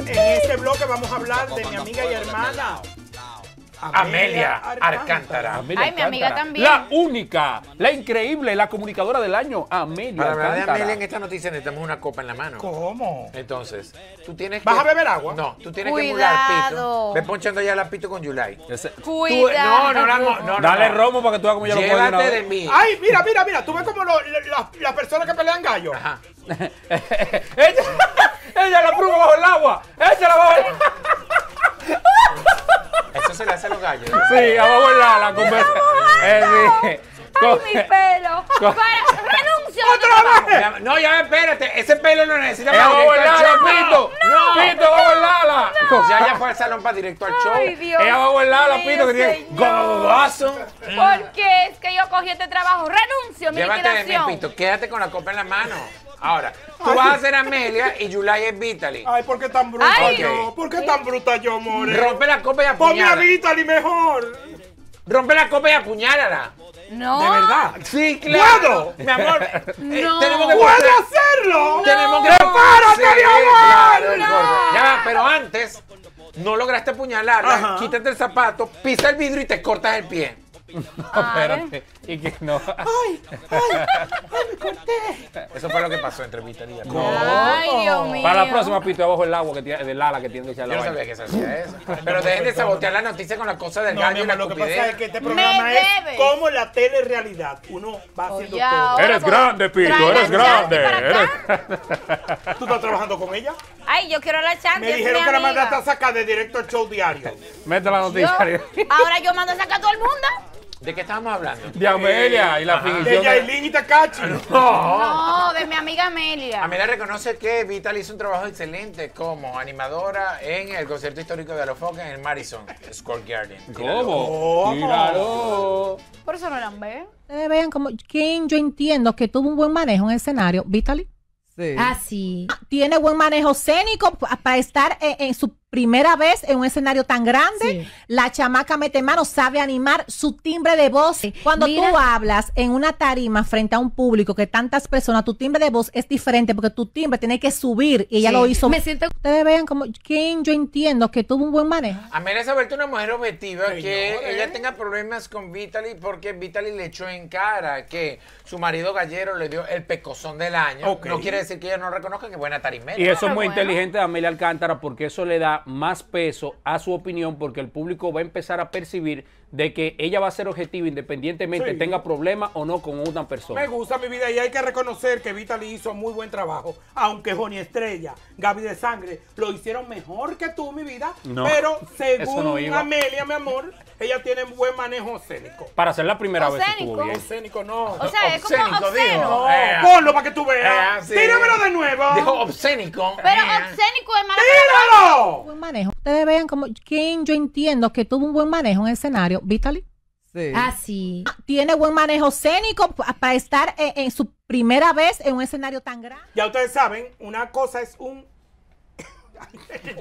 En este bloque vamos a hablar de mi amiga y hermana. Amelia Alcántara. Ay, mi amiga también. La única, la increíble, la comunicadora del año, Amelia Para hablar de. Amelia en esta noticia necesitamos una copa en la mano. ¿Cómo? Entonces, tú tienes que... ¿Vas a beber agua? No, tú tienes que emular Cuidado. pito. Ve ponchando ya la pito con Yulai. Tú- Cuidado. no, no, no, no, no. Dale romo para que tú veas cómo yo lo puedo Llévate de mí. Ay, mira, mira, mira. Tú ves como lo- la- las personas que pelean gallo. Ajá. ella, ella la prueba bajo el agua. Échala bajo el agua. Eso se le hace a los gallos. Sí, abajo el ala. la conversa. Eh, sí. Ay, mi pelo. Para, renuncio. a ¡Otra trabajo. vez! Ya- No, ya espérate. Ese pelo lo necesita Es para abajo el directo al ala, show. Pito. No. Pito, abajo el ala. Ya, ya fue al salón para directo al show. Ay, Dios. Es abajo el ala, mío, Pito, que tiene. Gogoso. Porque es que yo cogí este trabajo. Renuncio, mi Llévate de mí. Pito. Quédate con la copa en la mano. Ahora, tú vas a ser Amelia y Yulai es Vitaly. Ay, ¿por qué tan bruta Ay. yo? ¿Por qué tan bruta yo, more? Rompe la copa y Ponme a apuñala. Vitali mejor. Rompe la copa y apuñálala. No. ¿De verdad? Sí, claro. ¿Puedo? Mi amor, eh, No. tenemos que ¡Puedo mostrar- hacerlo! Tenemos que ¡Prepárate, Sí, mi amor! claro. Ya pero antes no lograste apuñalarla, Ajá. quítate el zapato, pisa el vidrio y te cortas el pie. Espérate. Y que no. ¡Ay! ¡Ay! ¡Ay, me corté! Eso fue lo que pasó entre Vitaly y. Ay, Dios mío. Para la próxima, Pito, abajo el agua que tiene, del ala que tiene que echar la Yo no sabía que se hacía eso. Pero dejen de sabotear la noticia con la cosa del No, gallo y la lo que pasa es que este programa Me es debes. como la telerrealidad. Uno va haciendo ya, todo. Eres grande, Pito, eres grande. Eres... ¿Tú estás trabajando con ella? Ay, yo quiero la chance. Me dijeron que la mandaste a sacar de directo al show diario. Mete la noticia. ahora yo mando a sacar a todo el mundo. ¿De qué estábamos hablando? De Amelia y la De fingición. de- Yailin y Takachi. No, de mi amiga Amelia. Amelia reconoce que Vitaly hizo un trabajo excelente como animadora en el concierto histórico de Alofoque en el Madison Square Garden. ¿Cómo? Tíralo. Por eso no la ve. Ustedes vean como quien yo entiendo que tuvo un buen manejo en el escenario, Vitaly. Ah, sí. Tiene buen manejo escénico pa- para estar en, en su primera vez en un escenario tan grande. Sí. La chamaca mete mano, sabe animar su timbre de voz. Cuando Mira. tú hablas en una tarima frente a un público que tantas personas, tu timbre de voz es diferente porque tu timbre tiene que subir y ella Sí. lo hizo. Me siento Ustedes vean como quien yo entiendo que tuvo un buen manejo. Amelia se ha vuelto una mujer objetiva que ella tenga problemas con Vitaly porque Vitaly le echó en cara que su marido gallero le dio el pecozón del año. No quiere decir que ella no reconozca que es buena tarimera. Y eso es muy bueno. inteligente de Amelia Alcántara porque eso le da más peso a su opinión porque el público va a empezar a percibir de que ella va a ser objetiva independientemente Sí. tenga problemas o no con una persona. Me gusta mi vida y hay que reconocer que Vitali hizo muy buen trabajo. Aunque Joni Estrella, Gaby de Sangre lo hicieron mejor que tú, mi vida. No, pero según no. Amelia, mi amor, ella tiene buen manejo escénico. Para ser la primera vez estuvo Océnico. bien. Escénico no. O sea, es como Obscénico, obsceno. dijo. No, Eh, ponlo para que tú veas. eh, sí. Tíramelo de nuevo. Dijo obscénico. Pero Eh. obscénico es palabra. ¡Tíralo! Buen manejo. Ustedes vean como quien yo entiendo que tuvo un buen manejo en el escenario, Vitaly. Ah, sí. Tiene buen manejo escénico pa- para estar en, en su primera vez en un escenario tan grande. Ya ustedes saben, una cosa es un.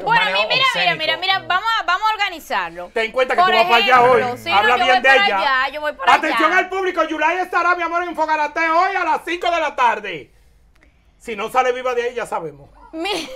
Bueno, manejo mi- mira, mira, obscénico. mira, mira, vamos a, vamos a organizarlo. Ten en cuenta que Por tú vas para allá hoy. ejemplo, sí, no, Habla yo bien voy de para ella. allá, yo voy para Atención allá. al público, Yulai estará, mi amor, en Fogarate hoy a las 5 de la tarde. Si no sale viva de ahí, ya sabemos. Mi,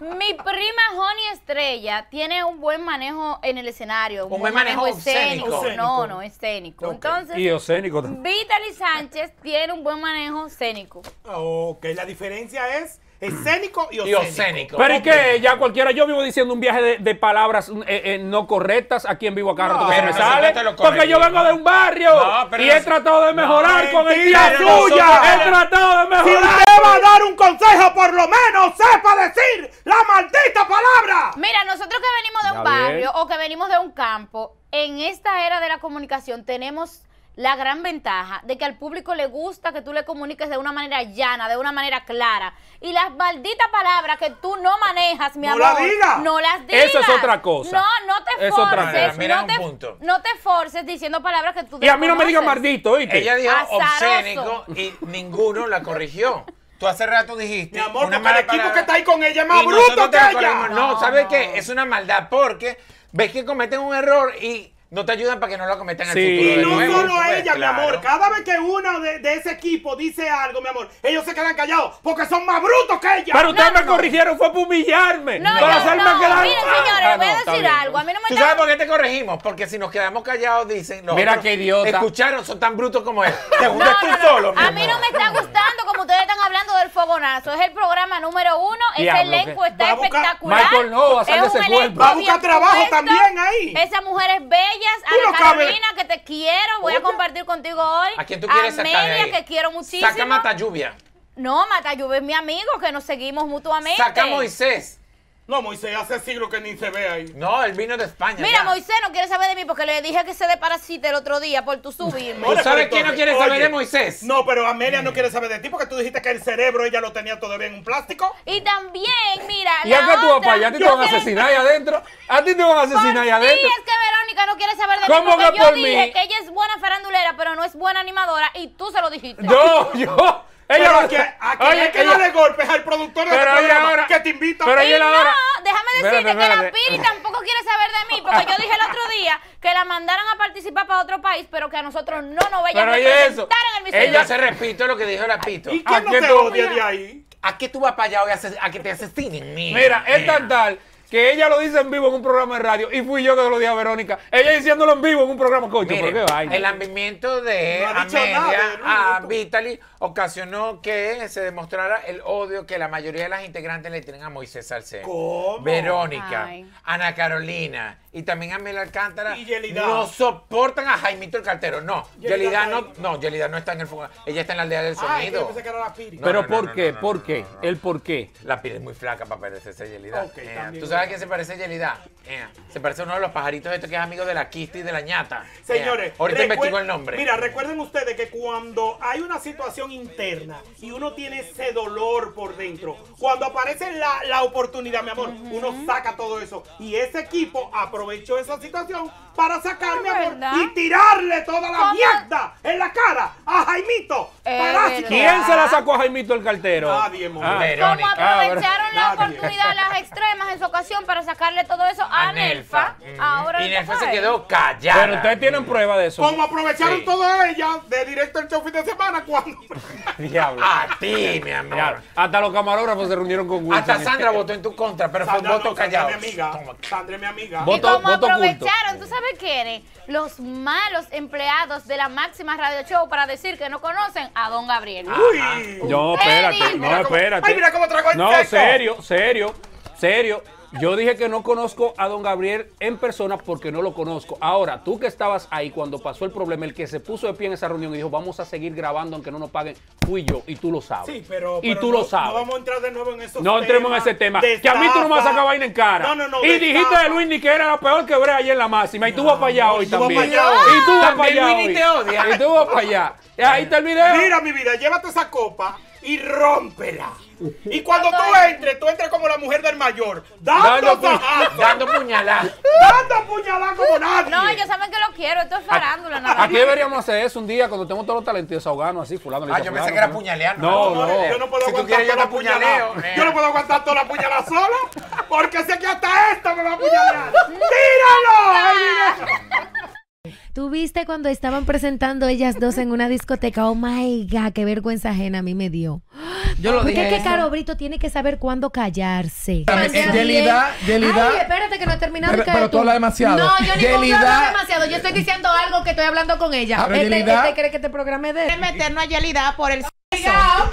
mi prima Honey Estrella tiene un buen manejo en el escenario. Un, buen manejo escénico. Escénico. No, no, escénico. Ok. Entonces, Y océnico también. Vitaly Sánchez tiene un buen manejo escénico. Ok, la diferencia es escénico y Y océnico. Pero es que ya cualquiera, yo vivo diciendo un viaje de, de palabras eh, eh, no correctas aquí en vivo acá No, que se me sale. Porque yo vengo de un barrio No, pero y he tratado de mejorar No, con el día suya. He tratado de Si mejorar. usted va a dar un consejo, por lo menos sepa decir la maldita palabra. Mira, nosotros que venimos de un Ya barrio bien. o que venimos de un campo, en esta era de la comunicación tenemos la gran ventaja de que al público le gusta que tú le comuniques de una manera llana, de una manera clara. Y las malditas palabras que tú no manejas, mi No amor, la diga. no las digas. Eso es otra cosa. No, no te Es otra cosa. Mira no, un te, punto. no te forces diciendo palabras que tú Y a mí no me desconoces. maldito, ¿oíste? Ella dijo Azaroso. obscénico y ninguno la corrigió. Tú hace rato dijiste. Mi amor, una porque el mala equipo palabra. que está ahí con ella es más Y bruto que ella. No, No, ¿sabes no. qué? Es una maldad porque ves que cometen un error y no te ayudan para que no lo cometan en Sí. el futuro Y no nuevo. solo Pues, ella, mi amor. Cada vez que uno de, de ese equipo dice algo, mi amor, ellos se quedan callados porque son más brutos que ella. Pero ustedes No, me no. corrigieron, fue para humillarme. No, para no, hacerme no. quedar Miren, señores, Ah, voy a no, decir algo. A mí no me ¿Tú sabes por qué te corregimos? Porque si nos quedamos callados, dicen. los Mira otros qué idiota. Escucharon, son tan brutos como él. Te No, juntas tú no, no. solo, A mí no me está gustando como ustedes están hablando del fogonazo. Es el programa número uno. Ese Diablo, elenco está Va a espectacular. Michael Es ese un cuerpo. elenco Va a buscar trabajo también ahí. Esas mujeres bellas. Ana cabes. Carolina, que te quiero. Voy a compartir contigo hoy. ¿A quién tú quieres sacar Amelia, ahí? que quiero muchísimo. Saca Mata Lluvia. No, Matayuve es mi amigo, que nos seguimos mutuamente. Saca Moisés. No, Moisés, hace siglos que ni se ve ahí. No, él vino de España. Mira, ya. Moisés no quiere saber de mí porque le dije que se desparasite el otro día por tu subirme. ¿Tú sabes quién no quiere saber oye, de Moisés? No, pero Amelia no quiere saber de ti porque tú dijiste que el cerebro ella lo tenía todavía en un plástico. Y también, mira, ¿Y la a qué tú vas otra- para allá? ¿A ti te van a asesinar ahí adentro? ¿A ti te van a asesinar ahí adentro? es que Verónica no quiere saber de mí ¿Cómo porque que yo por dije mí? que ella es buena farandulera, pero no es buena animadora y tú se lo dijiste. Yo, yo. Pero Ella a que, a que Oye, hay que ella- darle golpes al productor de Pero este programa ahora- que te invita. pero Y ella no, ahora- déjame decirte Espérate, que la. Piri tampoco quiere saber de mí, porque yo dije el otro día que la mandaran a participar para otro país, pero que a nosotros no nos vayan Pero a representar eso, en el ella se repito lo que dijo la Pito. ¿Y ¿A quién no qué te tú- odia de ahí? ¿A qué tú vas para allá hoy a, que te asesinen? Mira, es Mira. tan tal que ella lo dice en vivo en un programa de radio y fui yo que lo dije a Verónica. Ella diciéndolo en vivo en un programa vaina. el ambimiento de No Amelia nada a ¿no? Vitaly ocasionó que se demostrara el odio que la mayoría de las integrantes le tienen a Moisés Salcedo. ¿Cómo? Verónica, Ay. Ana Carolina y también Amelia Alcántara Y Yelida. no soportan a Jaimito el cartero. No, Yelida no, no, Yelida no está en el fuego. Ella está en la aldea del sonido. pensé que era la Piri. No, pero ¿por qué? ¿Por qué? ¿El por qué? La piel es muy flaca para parecerse a Yelida. Eh, también. ¿Tú sabes a quién se parece Yelida? Eh, se parece a uno de los pajaritos estos que es amigo de la Kista y de la ñata. Eh, Señores, ahorita recuer- investigo el nombre. Mira, recuerden ustedes que cuando hay una situación interna y uno tiene ese dolor por dentro, cuando aparece la, la oportunidad, mi amor, uno saca todo eso. Y ese equipo aprovechó esa situación para sacar, mi amor, verdad. y tirarle toda la ¿Cómo? mierda en la cara a Jaimito. ¿Quién se la sacó a Jaimito el cartero? Nadie, amor. Ah, Como aprovecharon la oportunidad las extremas en su ocasión para sacarle todo eso a, Nelfa. Ahora y Nelfa se quedó callada. Pero ustedes tienen prueba de eso. Como aprovecharon Sí. todo ella de directo el show fin de semana cuando... Diablo. A ti, mi amor. Diablo. Hasta los camarógrafos se reunieron con Wilson. Hasta Sandra votó en tu contra, pero fue un voto no, Sandra callado. es mi amiga. Sandra es mi amiga. Y Voto- como voto oculto. aprovecharon, ¿tú sabes quiénes? Los malos empleados de la máxima radio show para decir que no conocen a Don Gabriel. Uy. No, espérate, no, espérate. Ay, mira cómo tragó el No, seco. serio, serio, serio. Yo dije que no conozco a don Gabriel en persona porque no lo conozco. Ahora, tú que estabas ahí cuando pasó el problema, el que se puso de pie en esa reunión y dijo, vamos a seguir grabando aunque no nos paguen, fui yo y tú lo sabes. Sí, pero. y pero tú no, lo sabes. No vamos a entrar de nuevo en esos No entremos en ese tema. Que a mí tú no me vas a sacar vaina en cara. No, no, no. Y de dijiste estafa. de Luis que era la peor que brega ayer en la máxima. Y tú vas para allá hoy tú vas también. para allá hoy. Y tú vas para allá Luini hoy. te odia. Y tú vas para allá. Y ahí está el video. Mira, mi vida, llévate esa copa y rómpela. Y cuando tú entres, tú entres como la mujer del mayor, dando Dando pu- sajazos, Dando puñalada. dando puñalada como nadie. No, ellos saben que lo quiero, esto es farándula nada Aquí deberíamos hacer eso un día cuando tenemos todos los talentos y desahogarnos así, fulano. Ah, yo a pensé fulano, que era puñalear. No, No, no. Yo no puedo Si tú aguantar quieres, yo toda la te apuñaleo. puñalada. Yo no puedo aguantar toda la puñalada sola, porque sé que hasta esto me va a apuñalar. ¡Tíralo! ¿Tú viste cuando estaban presentando ellas dos en una discoteca? Oh my God, qué vergüenza ajena a mí me dio. Yo lo Porque dije. es que eso. Caro Brito tiene que saber cuándo callarse. También, Yelida, Yelida. Ay, espérate que no he terminado. Pero- pero tú hablas demasiado. No, yo ni Yelida- hablo demasiado. Yo estoy diciendo algo que estoy hablando con ella. Ah, pero este, Yelida- este cree que programa es de él. meternos a Yelida por el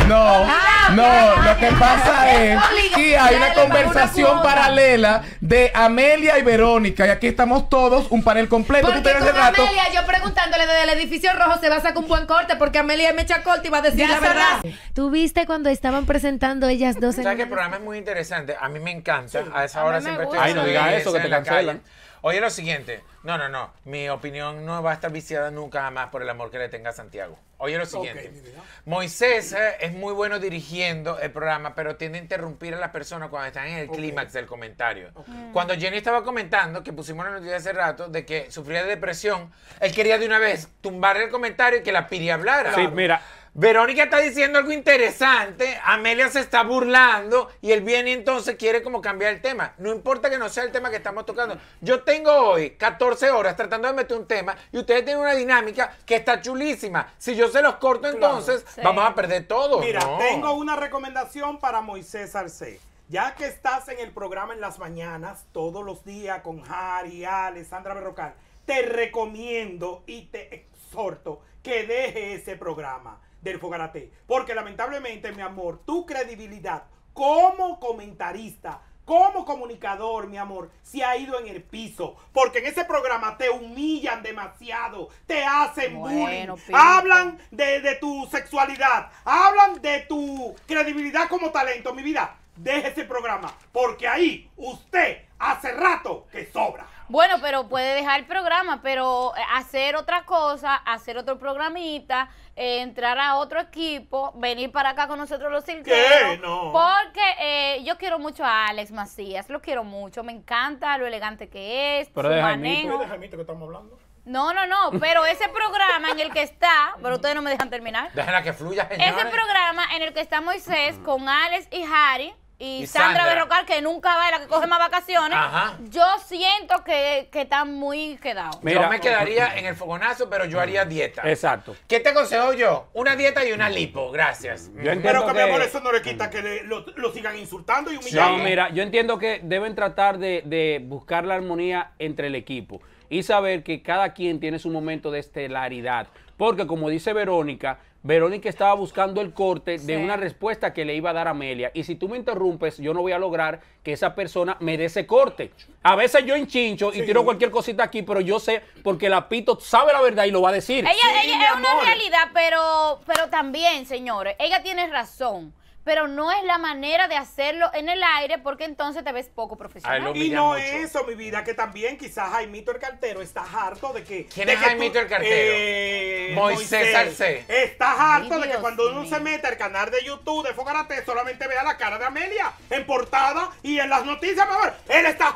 No, no, lo que pasa es que hay una conversación paralela de Amelia y Verónica y aquí estamos todos, un panel completo. Porque con rato. Amelia, yo preguntándole desde el edificio rojo se va a sacar un buen corte porque Amelia me echa corte y va a decir Ya la verdad. ¿Tú viste cuando estaban presentando ellas dos en ¿Sabes que el programa es muy interesante? A mí me encanta. A esa hora me siempre estoy Ay, no digas eso, que te cancelan. Oye, lo siguiente. No, no, no. Mi opinión no va a estar viciada nunca jamás por el amor que le tenga a Santiago. Oye, lo siguiente. Moisés eh, es muy bueno dirigiendo el programa, pero tiende a interrumpir a las personas cuando están en el clímax del comentario. Cuando Jenny estaba comentando, que pusimos la noticia hace rato, de que sufría de depresión, él quería de una vez tumbar el comentario y que la Piri hablara. Sí, mira. Verónica está diciendo algo interesante, Amelia se está burlando y él viene y entonces quiere como cambiar el tema. No importa que no sea el tema que estamos tocando. Yo tengo hoy 14 horas tratando de meter un tema y ustedes tienen una dinámica que está chulísima. Si yo se los corto entonces, Sí. vamos a perder todo. Mira, No. tengo una recomendación para Moisés Arce. Ya que estás en el programa en las mañanas, todos los días con Harry, Alex, Sandra Berrocal, te recomiendo y te exhorto que deje ese programa del Fogarate. Porque lamentablemente, mi amor, tu credibilidad como comentarista, como comunicador, mi amor, se ha ido en el piso. Porque en ese programa te humillan demasiado, te hacen Bueno, bullying, hablan de, de tu sexualidad, hablan de tu credibilidad como talento, mi vida. Deje ese programa, porque ahí usted hace rato que sobra. Bueno, pero puede dejar el programa, pero eh, hacer otra cosa, hacer otro programita, eh, entrar a otro equipo, venir para acá con nosotros los cirqueros. ¿Qué? No. Porque eh, yo quiero mucho a Alex Macías, lo quiero mucho, me encanta lo elegante que es, Pero su de manejo. de Jaimito que estamos hablando? No, no, no, pero ese programa en el que está, pero ustedes no me dejan terminar. Déjenla que fluya, señores. Ese programa en el que está Moisés con Alex y Harry y, Y Sandra, Sandra. Berrocal, que nunca va, es la que coge más vacaciones, Ajá. yo siento que, que están muy quedados. Mira. yo me quedaría en el fogonazo, pero yo haría dieta. Exacto. ¿Qué te aconsejo yo? Una dieta y una lipo, gracias. Yo entiendo Pero que, que- amor, eso no le quita que le- lo, lo sigan insultando y humillando. No, mira, yo entiendo que deben tratar de, de buscar la armonía entre el equipo y saber que cada quien tiene su momento de estelaridad. Porque como dice Verónica, Verónica estaba buscando el corte de una respuesta que le iba a dar a Amelia. Y si tú me interrumpes, yo no voy a lograr que esa persona me dé ese corte. A veces yo enchincho y tiro cualquier cosita aquí, pero yo sé porque la Pito sabe la verdad y lo va a decir. Ella, Sí, ella es una realidad, pero, pero también, señores, ella tiene razón. Pero no es la manera de hacerlo en el aire porque entonces te ves poco profesional. Y no mucho. es eso, mi vida, que también quizás Jaimito el cartero está harto de que. ¿Quién de es que Jaimito el cartero? Eh, Moisés Arce. Está harto de que cuando uno mío. se mete al canal de YouTube de Fogarate solamente vea la cara de Amelia en portada y en las noticias, mi amor. Él está